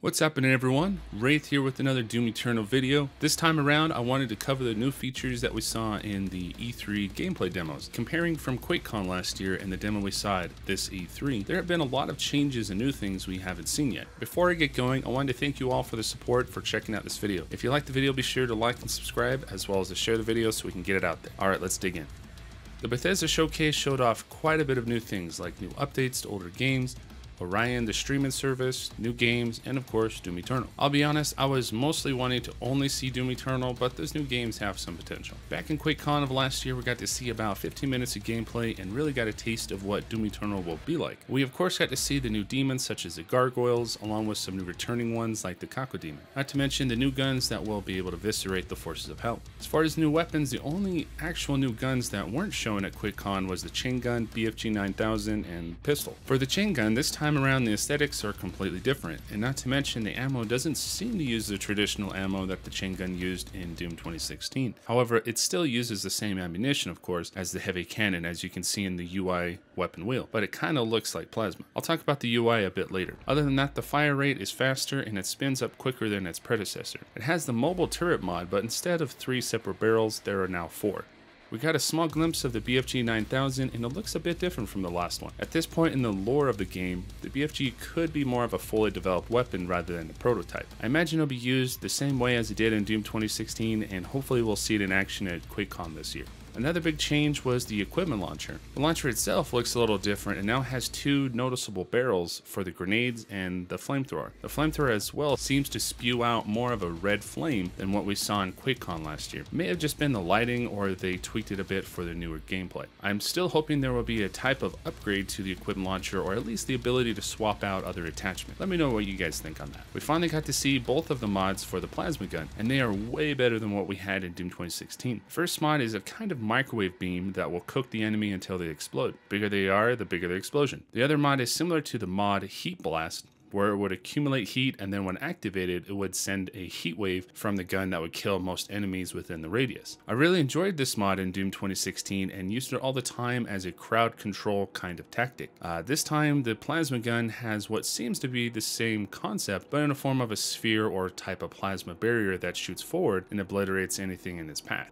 What's happening everyone? Wraith here with another Doom Eternal video. This time around I wanted to cover the new features that we saw in the E3 gameplay demos. Comparing from QuakeCon last year and the demo we saw at this E3, there have been a lot of changes and new things we haven't seen yet. Before I get going, I wanted to thank you all for the support for checking out this video. If you like the video, be sure to like and subscribe as well as to share the video so we can get it out there. Alright, let's dig in. The Bethesda Showcase showed off quite a bit of new things like new updates to older games, Orion, the streaming service, new games, and of course, Doom Eternal. I'll be honest, I was mostly wanting to only see Doom Eternal, but those new games have some potential. Back in QuakeCon of last year, we got to see about 15 minutes of gameplay and really got a taste of what Doom Eternal will be like. We of course got to see the new demons such as the Gargoyles, along with some new returning ones like the Cacodemon. Not to mention the new guns that will be able to eviscerate the forces of hell. As far as new weapons, the only actual new guns that weren't shown at QuakeCon was the chain gun, BFG 9000, and pistol. For the chain gun, this time time around the aesthetics are completely different, and not to mention the ammo doesn't seem to use the traditional ammo that the chain gun used in Doom 2016. However, it still uses the same ammunition, of course, as the heavy cannon as you can see in the UI weapon wheel, but it kinda looks like plasma. I'll talk about the UI a bit later. Other than that, the fire rate is faster and it spins up quicker than its predecessor. It has the mobile turret mod, but instead of three separate barrels, there are now four. We got a small glimpse of the BFG 9000 and it looks a bit different from the last one. At this point in the lore of the game, the BFG could be more of a fully developed weapon rather than a prototype. I imagine it'll be used the same way as it did in Doom 2016 and hopefully we'll see it in action at QuakeCon this year. Another big change was the equipment launcher. The launcher itself looks a little different and now has two noticeable barrels for the grenades and the flamethrower. The flamethrower as well seems to spew out more of a red flame than what we saw in QuakeCon last year. It may have just been the lighting or they tweaked it a bit for the newer gameplay. I'm still hoping there will be a type of upgrade to the equipment launcher or at least the ability to swap out other attachments. Let me know what you guys think on that. We finally got to see both of the mods for the plasma gun and they are way better than what we had in Doom 2016. First mod is a kind of microwave beam that will cook the enemy until they explode. Bigger they are, the bigger the explosion. The other mod is similar to the mod Heat Blast, where it would accumulate heat and then when activated it would send a heat wave from the gun that would kill most enemies within the radius. I really enjoyed this mod in Doom 2016 and used it all the time as a crowd control kind of tactic. Uh, this time the plasma gun has what seems to be the same concept but in a form of a sphere or type of plasma barrier that shoots forward and obliterates anything in its path.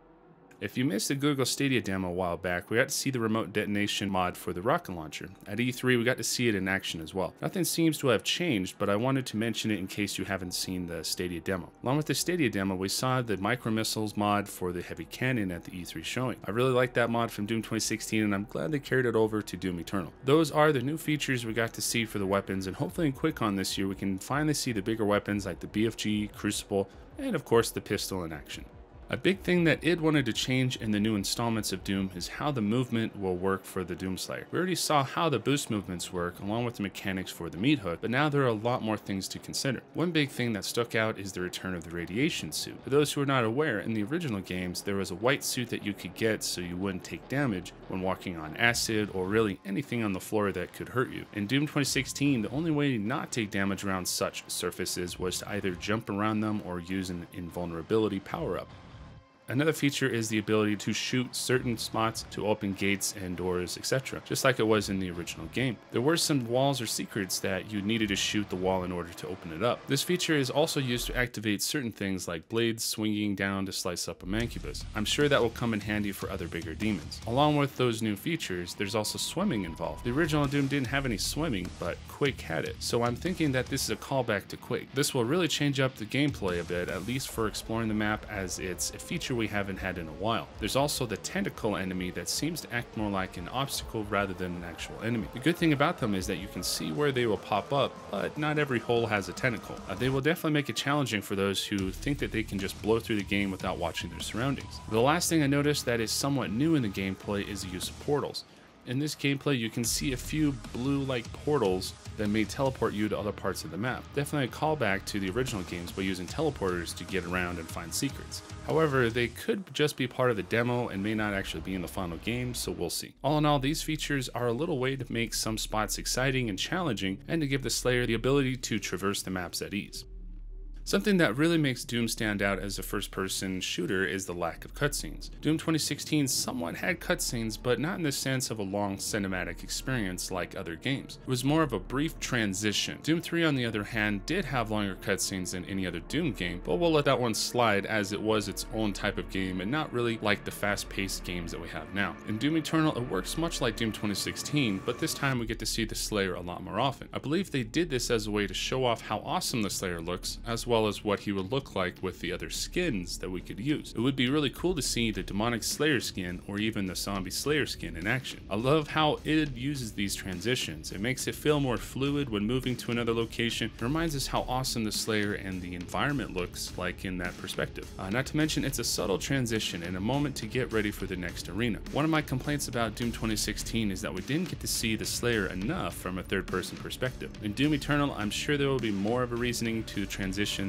If you missed the Google Stadia demo a while back, we got to see the remote detonation mod for the rocket launcher. At E3, we got to see it in action as well. Nothing seems to have changed, but I wanted to mention it in case you haven't seen the Stadia demo. Along with the Stadia demo, we saw the micro missiles mod for the heavy cannon at the E3 showing. I really like that mod from Doom 2016, and I'm glad they carried it over to Doom Eternal. Those are the new features we got to see for the weapons, and hopefully in QuakeCon this year, we can finally see the bigger weapons like the BFG, Crucible, and of course the pistol in action. A big thing that id wanted to change in the new installments of Doom is how the movement will work for the Doomslayer. We already saw how the boost movements work along with the mechanics for the meat hook, but now there are a lot more things to consider. One big thing that stuck out is the return of the radiation suit. For those who are not aware, in the original games there was a white suit that you could get so you wouldn't take damage when walking on acid or really anything on the floor that could hurt you. In Doom 2016, the only way to not take damage around such surfaces was to either jump around them or use an invulnerability power up. Another feature is the ability to shoot certain spots to open gates and doors, etc., just like it was in the original game. There were some walls or secrets that you needed to shoot the wall in order to open it up. This feature is also used to activate certain things like blades swinging down to slice up a mancubus. I'm sure that will come in handy for other bigger demons. Along with those new features, there's also swimming involved. The original Doom didn't have any swimming, but Quake had it, so I'm thinking that this is a callback to Quake. This will really change up the gameplay a bit, at least for exploring the map as it's a feature we haven't had in a while. There's also the tentacle enemy that seems to act more like an obstacle rather than an actual enemy. The good thing about them is that you can see where they will pop up, but not every hole has a tentacle. Uh, they will definitely make it challenging for those who think that they can just blow through the game without watching their surroundings. The last thing I noticed that is somewhat new in the gameplay is the use of portals. In this gameplay, you can see a few blue-like portals that may teleport you to other parts of the map. Definitely a callback to the original games by using teleporters to get around and find secrets. However, they could just be part of the demo and may not actually be in the final game, so we'll see. All in all, these features are a little way to make some spots exciting and challenging, and to give the Slayer the ability to traverse the maps at ease. Something that really makes Doom stand out as a first person shooter is the lack of cutscenes. Doom 2016 somewhat had cutscenes, but not in the sense of a long cinematic experience like other games. It was more of a brief transition. Doom 3, on the other hand, did have longer cutscenes than any other Doom game, but we'll let that one slide as it was its own type of game and not really like the fast paced games that we have now. In Doom Eternal, it works much like Doom 2016, but this time we get to see the Slayer a lot more often. I believe they did this as a way to show off how awesome the Slayer looks, as well well as what he would look like with the other skins that we could use. It would be really cool to see the Demonic Slayer skin or even the Zombie Slayer skin in action. I love how id uses these transitions. It makes it feel more fluid when moving to another location. It reminds us how awesome the Slayer and the environment looks like in that perspective. Uh, not to mention, it's a subtle transition and a moment to get ready for the next arena. One of my complaints about Doom 2016 is that we didn't get to see the Slayer enough from a third person perspective. In Doom Eternal, I'm sure there will be more of a reasoning to the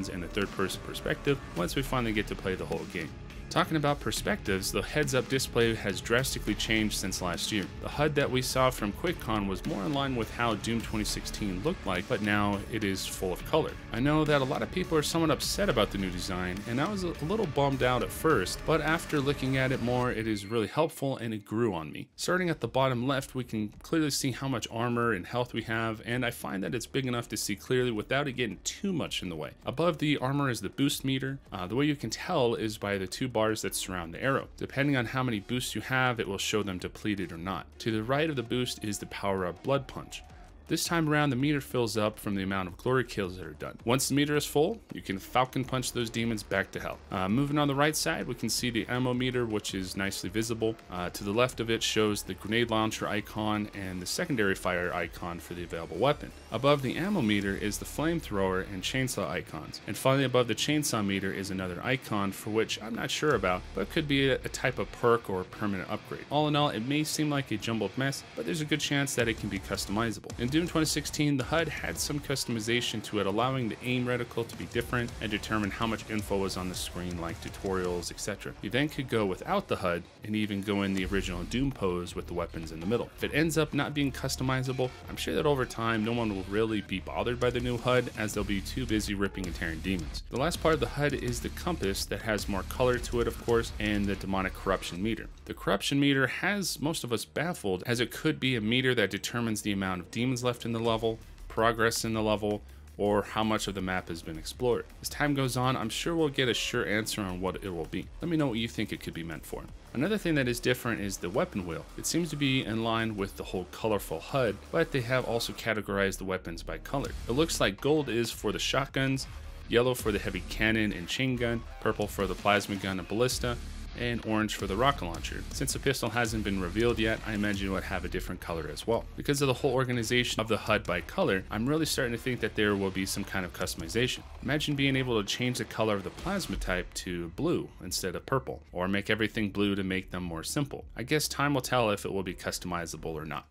and a third person perspective once we finally get to play the whole game. Talking about perspectives, the heads-up display has drastically changed since last year. The HUD that we saw from QuakeCon was more in line with how Doom 2016 looked like, but now it is full of color. I know that a lot of people are somewhat upset about the new design, and I was a little bummed out at first, but after looking at it more, it is really helpful and it grew on me. Starting at the bottom left, we can clearly see how much armor and health we have, and I find that it's big enough to see clearly without it getting too much in the way. Above the armor is the boost meter. Uh, the way you can tell is by the two bars that surround the arrow. Depending on how many boosts you have, it will show them depleted or not. To the right of the boost is the power up blood punch. This time around, the meter fills up from the amount of glory kills that are done. Once the meter is full, you can falcon punch those demons back to hell. Uh, moving on the right side, we can see the ammo meter, which is nicely visible. Uh, to the left of it shows the grenade launcher icon and the secondary fire icon for the available weapon. Above the ammo meter is the flamethrower and chainsaw icons. And finally above the chainsaw meter is another icon for which I'm not sure about, but could be a, a type of perk or permanent upgrade. All in all, it may seem like a jumbled mess, but there's a good chance that it can be customizable. And Doom 2016, the HUD had some customization to it, allowing the aim reticle to be different and determine how much info was on the screen, like tutorials, etc. You then could go without the HUD and even go in the original Doom pose with the weapons in the middle. If it ends up not being customizable, I'm sure that over time no one will really be bothered by the new HUD as they'll be too busy ripping and tearing demons. The last part of the HUD is the compass that has more color to it, of course, and the demonic corruption meter. The corruption meter has most of us baffled as it could be a meter that determines the amount of demons left in the level, progress in the level, or how much of the map has been explored. As time goes on, I'm sure we'll get a sure answer on what it will be. Let me know what you think it could be meant for. Another thing that is different is the weapon wheel. It seems to be in line with the whole colorful HUD, but they have also categorized the weapons by color. It looks like gold is for the shotguns, yellow for the heavy cannon and chain gun, purple for the plasma gun and ballista, and orange for the rocket launcher. Since the pistol hasn't been revealed yet, I imagine it would have a different color as well. Because of the whole organization of the HUD by color, I'm really starting to think that there will be some kind of customization. Imagine being able to change the color of the plasma type to blue instead of purple, or make everything blue to make them more simple. I guess time will tell if it will be customizable or not.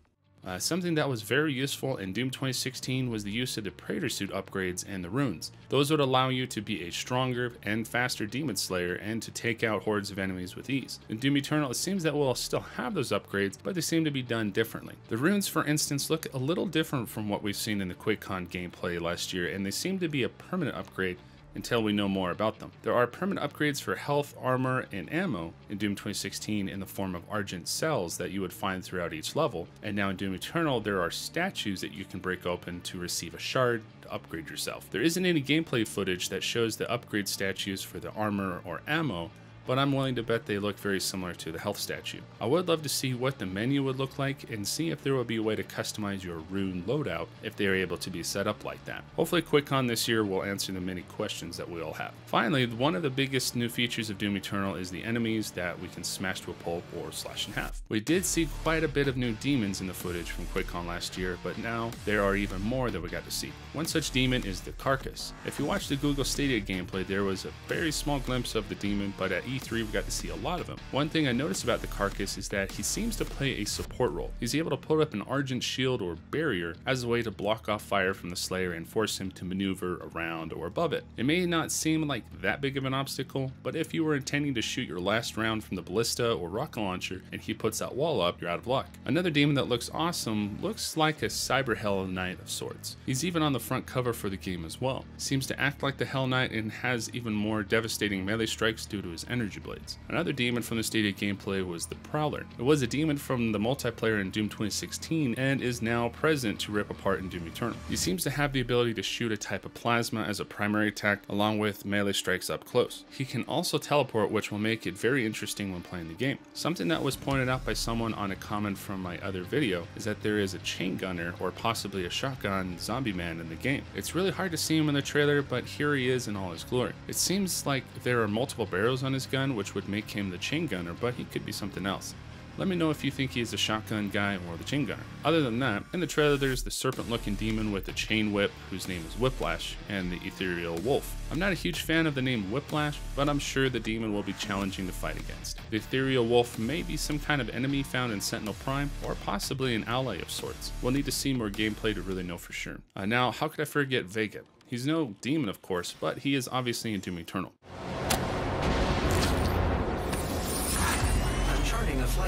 Uh, something that was very useful in Doom 2016 was the use of the Praetor suit upgrades and the runes. Those would allow you to be a stronger and faster Demon Slayer and to take out hordes of enemies with ease. In Doom Eternal, it seems that we'll still have those upgrades, but they seem to be done differently. The runes, for instance, look a little different from what we've seen in the QuakeCon gameplay last year, and they seem to be a permanent upgrade until we know more about them. There are permanent upgrades for health, armor, and ammo in Doom 2016 in the form of Argent cells that you would find throughout each level, and now in Doom Eternal there are statues that you can break open to receive a shard to upgrade yourself. There isn't any gameplay footage that shows the upgrade statues for the armor or ammo, but I'm willing to bet they look very similar to the health statue. I would love to see what the menu would look like and see if there would be a way to customize your rune loadout if they are able to be set up like that. Hopefully QuakeCon this year will answer the many questions that we all have. Finally, one of the biggest new features of Doom Eternal is the enemies that we can smash to a pulp or slash in half. We did see quite a bit of new demons in the footage from QuakeCon last year, but now there are even more that we got to see. One such demon is the Carcass. If you watch the Google Stadia gameplay, there was a very small glimpse of the demon, but at E E3 we got to see a lot of him. One thing I noticed about the Carcass is that he seems to play a support role. He's able to put up an Argent shield or barrier as a way to block off fire from the Slayer and force him to maneuver around or above it. It may not seem like that big of an obstacle, but if you were intending to shoot your last round from the ballista or rocket launcher and he puts that wall up, you're out of luck. Another demon that looks awesome looks like a Cyber Hell Knight of sorts. He's even on the front cover for the game as well. Seems to act like the Hell Knight and has even more devastating melee strikes due to his energy blades. Another demon from the Stadia gameplay was the Prowler. It was a demon from the multiplayer in Doom 2016 and is now present to rip apart in Doom Eternal. He seems to have the ability to shoot a type of plasma as a primary attack along with melee strikes up close. He can also teleport which will make it very interesting when playing the game. Something that was pointed out by someone on a comment from my other video is that there is a chain gunner or possibly a shotgun zombie man in the game. It's really hard to see him in the trailer, but here he is in all his glory. It seems like there are multiple barrels on his gun, which would make him the chain gunner, but he could be something else. Let me know if you think he's the shotgun guy or the chain gunner. Other than that, in the trailer there's the serpent looking demon with the chain whip whose name is Whiplash and the ethereal wolf. I'm not a huge fan of the name Whiplash, but I'm sure the demon will be challenging to fight against. The ethereal wolf may be some kind of enemy found in Sentinel Prime or possibly an ally of sorts. We'll need to see more gameplay to really know for sure. Uh, now, how could I forget Vega? He's no demon of course, but he is obviously in Doom Eternal.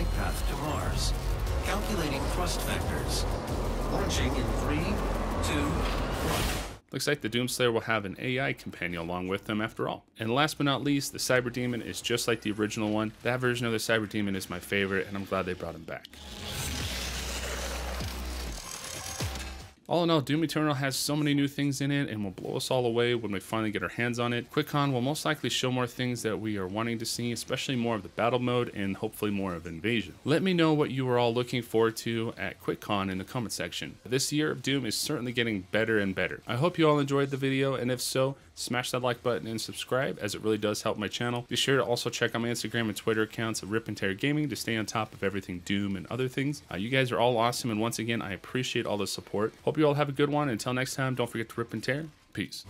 Flight path to Mars. Calculating thrust vectors. Launching in three, two, one. Looks like the Doomslayer will have an AI companion along with them after all. And last but not least, the Cyber Demon is just like the original one. That version of the Cyber Demon is my favorite, and I'm glad they brought him back. All in all, Doom Eternal has so many new things in it and will blow us all away when we finally get our hands on it. QuakeCon will most likely show more things that we are wanting to see, especially more of the battle mode and hopefully more of Invasion. Let me know what you are all looking forward to at QuakeCon in the comment section. This year of Doom is certainly getting better and better. I hope you all enjoyed the video, and if so, smash that like button and subscribe as it really does help my channel. Be sure to also check out my Instagram and Twitter accounts of Rip and Tear Gaming to stay on top of everything Doom and other things. Uh, you guys are all awesome, and once again, I appreciate all the support. Hope you all have a good one. Until next time, don't forget to rip and tear. Peace.